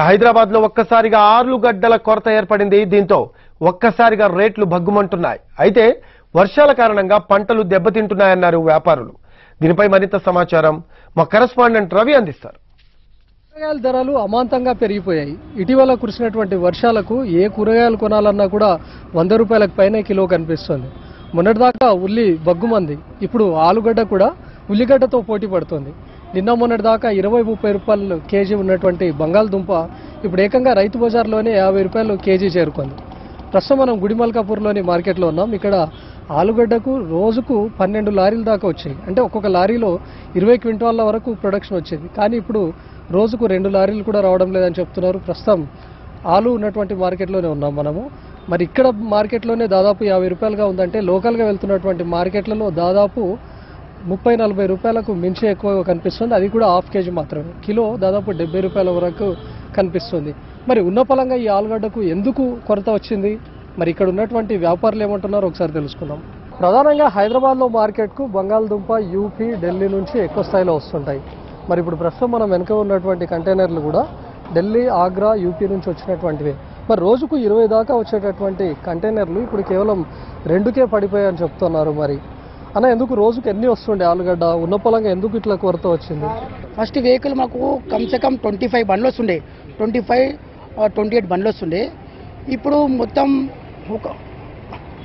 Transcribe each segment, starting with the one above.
హైదరాబాద్లో ఒక్కసారిగా ఆర్లు గడ్డల కొరత ఏర్పడింది. దీంతో ఒక్కసారిగా రేట్లు భగ్గుమంటున్నాయి. అయితే వర్షాల కారణంగా పంటలు దెబ్బతింటున్నాయన్నారు వ్యాపారులు. దీనిపై మరింత సమాచారం మా కరెస్పాండెంట్ రవి అందిస్తారు. కూరగాయల ధరలు అమాంతంగా పెరిగిపోయాయి. ఇటీవల కురిసినటువంటి వర్షాలకు ఏ కూరగాయలు కొనాలన్నా కూడా వంద రూపాయలకు పైనే కిలో కనిపిస్తుంది. మొన్నటిదాకా ఉల్లి బగ్గుమంది ఇప్పుడు ఆలుగడ్డ కూడా ఉల్లిగడ్డతో పోటీ పడుతుంది. నిన్న మొన్నటి దాకా ఇరవై ముప్పై రూపాయలు కేజీ ఉన్నటువంటి బంగాళదుంప ఇప్పుడు ఏకంగా రైతు బజార్లోనే యాభై రూపాయలు కేజీ చేరుకుంది. ప్రస్తుతం మనం గుడిమల్కాపూర్లోని మార్కెట్లో ఉన్నాం. ఇక్కడ ఆలుగడ్డకు రోజుకు పన్నెండు లారీల దాకా వచ్చాయి. అంటే ఒక్కొక్క లారీలో ఇరవై క్వింటాల వరకు ప్రొడక్షన్ వచ్చేది. కానీ ఇప్పుడు రోజుకు రెండు లారీలు కూడా రావడం లేదని చెప్తున్నారు. ప్రస్తుతం ఆలు ఉన్నటువంటి మార్కెట్లోనే ఉన్నాం మనము. మరి ఇక్కడ మార్కెట్లోనే దాదాపు యాభై రూపాయలుగా ఉందంటే లోకల్గా వెళ్తున్నటువంటి మార్కెట్లలో దాదాపు ముప్పై నలభై రూపాయలకు మించి ఎక్కువగా కనిపిస్తుంది. అది కూడా హాఫ్ కేజీ మాత్రమే. కిలో దాదాపు డెబ్బై రూపాయల వరకు కనిపిస్తుంది. మరి ఉన్న పలంగా ఈ ఆలుగడ్డకు ఎందుకు కొరత వచ్చింది? మరి ఇక్కడ ఉన్నటువంటి వ్యాపారులు ఏమంటున్నారో ఒకసారి తెలుసుకుందాం. ప్రధానంగా హైదరాబాద్లో మార్కెట్కు బంగాళదుంప యూపీ ఢిల్లీ నుంచి ఎక్కువ స్థాయిలో వస్తుంటాయి. మరి ఇప్పుడు ప్రస్తుతం మనం వెనుక ఉన్నటువంటి కంటైనర్లు కూడా ఢిల్లీ ఆగ్రా యూపీ నుంచి వచ్చినటువంటివి. మరి రోజుకు ఇరవై దాకా వచ్చేటటువంటి కంటైనర్లు ఇప్పుడు కేవలం రెండుకే పడిపోయాయని చెప్తున్నారు మరి. అన్న ఎందుకు రోజుకు ఎన్ని వస్తుండే ఆలుగడ్డ? ఉన్న పొలంగా ఎందుకు ఇట్లా కొరత వచ్చింది? ఫస్ట్ వెహికల్ మాకు కమ్సే కమ్ ట్వంటీ ఫైవ్ బండ్లు వస్తుండే. ట్వంటీ ఫైవ్ ట్వంటీ ఎయిట్ బండ్లు వస్తుండే. ఇప్పుడు మొత్తం ఒక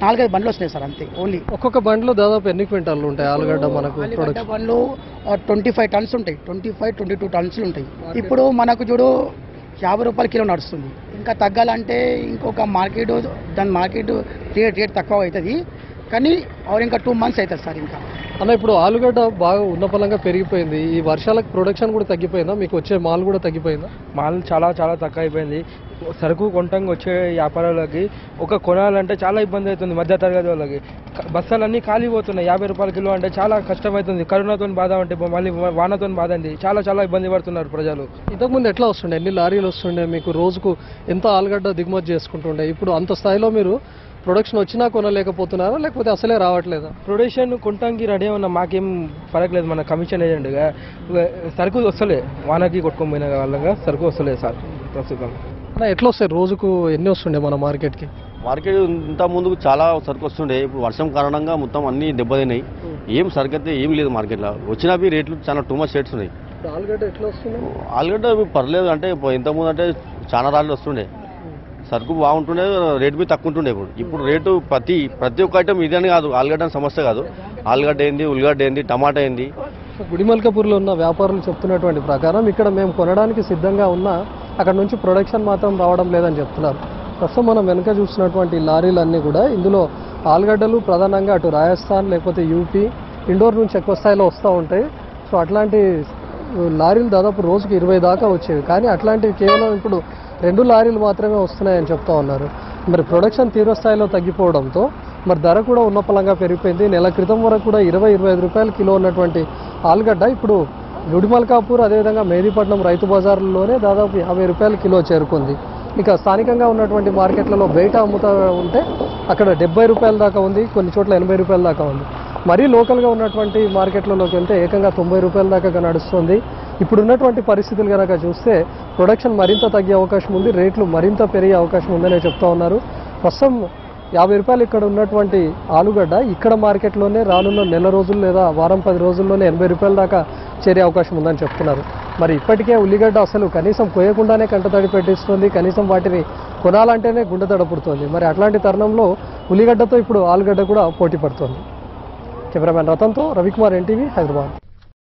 నాలుగైదు బండ్లు వస్తున్నాయి సార్ అంతే ఓన్లీ. ఒక్కొక్క బండిలో దాదాపు ఎన్ని క్వింటాలు ఉంటాయి ఆలుగడ్డ మనకు బండ్లు ట్వంటీ ఫైవ్ టన్స్ ఉంటాయి. ట్వంటీ ఫైవ్ ట్వంటీ టూ టన్స్లు ఉంటాయి. ఇప్పుడు మనకు చూడు యాభై రూపాయల కిలో నడుస్తుంది. ఇంకా తగ్గాలంటే ఇంకొక మార్కెట్ దాని మార్కెట్ రేట్ రేట్ తక్కువ అవుతుంది. కానీ ఆరు ఇంకా టూ మంత్స్ అవుతుంది సార్ ఇంకా. అన్న ఇప్పుడు ఆలుగడ్డ బాగా ఉన్న పొలంగా పెరిగిపోయింది. ఈ వర్షాలకు ప్రొడక్షన్ కూడా తగ్గిపోయిందా? మీకు వచ్చే మాల్ కూడా తగ్గిపోయిందా? మాల్ చాలా చాలా తక్కువ అయిపోయింది సరుకు కొంటంగా వచ్చే వ్యాపారాలకి ఒక కొనాలంటే చాలా ఇబ్బంది అవుతుంది మధ్య తరగతి వాళ్ళకి. క- బస్తాలన్నీ ఖాళీ పోతున్నాయి. యాభై రూపాయల కిలో అంటే చాలా కష్టమవుతుంది కరోనాతో బాధ అంటే మళ్ళీ వానతో బాధ ఉంది చాలా చాలా ఇబ్బంది పడుతున్నారు ప్రజలు. ఇంతకుముందు ఎట్లా వస్తుండే? ఎన్ని లారీలు వస్తుండే? మీకు రోజుకు ఎంత ఆలుగడ్డ దిగుమతి చేసుకుంటుండే? ఇప్పుడు అంత స్థాయిలో మీరు ప్రొడక్షన్ వచ్చినా కొనలేకపోతున్నారా? లేకపోతే అసలే రావట్లేదా? ప్రొడక్షన్ కొంటానికి రెడీ ఉన్నా మాకేం పడకలేదు మన కమిషన్ ఏజెంట్గా సరుకు వస్తలే. వానకి కొట్టుకొని పోయిన వాళ్ళగా సరుకు వస్తలేదు సార్ ప్రస్తుతం. అన్న ఎట్లా వస్తాయి రోజుకు? ఎన్ని వస్తుండే మన మార్కెట్కి? మార్కెట్ ఇంత ముందుకు చాలా సరుకు వస్తుండే. ఇప్పుడు వర్షం కారణంగా మొత్తం అన్ని దెబ్బతిన్నాయి. ఏం సరుకు అయితే ఏం లేదు మార్కెట్లో. వచ్చినవి రేట్లు చాలా టూ మచ్ రేట్స్ ఉన్నాయి. ఆలుగడ్డ ఎట్లా వస్తుంది ఆలుగడ్డ పర్లేదు అంటే ఇప్పుడు ఇంతకుముందు అంటే చాలా రాళ్ళు వస్తుండే. సరుకు బాగుంటుండే రేటు మీద తక్కువ ఉంటుండే ఇప్పుడు. ఇప్పుడు రేటు ప్రతి ప్రతి ఒక్క ఐటమ్ ఇదని కాదు ఆలుగడ్డ సమస్య కాదు. ఆలుగడ్డ ఏంది ఉల్లిగడ్డ ఏంది టమాటా ఏంది. గుడిమల్కపూర్లో ఉన్న వ్యాపారులు చెప్తున్నటువంటి ప్రకారం ఇక్కడ మేము కొనడానికి సిద్ధంగా ఉన్నా అక్కడ నుంచి ప్రొడక్షన్ మాత్రం రావడం లేదని చెప్తున్నారు. ప్రస్తుతం మనం వెనుక చూసినటువంటి లారీలన్నీ కూడా ఇందులో ఆలుగడ్డలు ప్రధానంగా అటు రాజస్థాన్ లేకపోతే యూపీ ఇండోర్ నుంచి ఎక్కువ స్థాయిలో వస్తూ ఉంటాయి. సో అట్లాంటి లారీలు దాదాపు రోజుకి ఇరవై దాకా వచ్చేవి. కానీ అట్లాంటివి కేవలం ఇప్పుడు రెండు లారీలు మాత్రమే వస్తున్నాయని చెప్తా ఉన్నారు. మరి ప్రొడక్షన్ తీవ్ర స్థాయిలో తగ్గిపోవడంతో మరి ధర కూడా ఉన్నపలంగా పెరిగిపోయింది. నెల క్రితం వరకు కూడా ఇరవై ఇరవై ఐదు రూపాయల కిలో ఉన్నటువంటి ఆలుగడ్డ ఇప్పుడు గుడిమల్కాపూర్ అదేవిధంగా మేదీపట్నం రైతు బజార్లోనే దాదాపు యాభై రూపాయల కిలో చేరుకుంది. ఇక స్థానికంగా ఉన్నటువంటి మార్కెట్లలో బయట అమ్ముతా ఉంటే అక్కడ డెబ్బై రూపాయల దాకా ఉంది కొన్ని చోట్ల ఎనభై రూపాయల దాకా ఉంది. మరీ లోకల్గా ఉన్నటువంటి మార్కెట్లలోకి వెళ్తే ఏకంగా తొంభై రూపాయల దాకా నడుస్తుంది. ఇప్పుడు ఉన్నటువంటి పరిస్థితులు కనుక చూస్తే ప్రొడక్షన్ మరింత తగ్గే అవకాశం ఉంది రేట్లు మరింత పెరిగే అవకాశం ఉందనే చెప్తా ఉన్నారు. ప్రస్తుతం యాభై రూపాయలు ఇక్కడ ఉన్నటువంటి ఆలుగడ్డ ఇక్కడ మార్కెట్లోనే రానున్న నెల రోజులు లేదా వారం పది రోజుల్లోనే ఎనభై రూపాయల దాకా చేరే అవకాశం ఉందని చెప్తున్నారు. మరి ఇప్పటికే ఉల్లిగడ్డ అసలు కనీసం కొయ్యకుండానే కంటతడి పెట్టిస్తుంది కనీసం వాటిని కొనాలంటేనే గుండె తడపుడుతుంది. మరి అట్లాంటి తరుణంలో ఉల్లిగడ్డతో ఇప్పుడు ఆలుగడ్డ కూడా పోటీ పడుతుంది. కెమెరామెన్ రతన్తో రవికుమార్ ఎన్టీవీ హైదరాబాద్.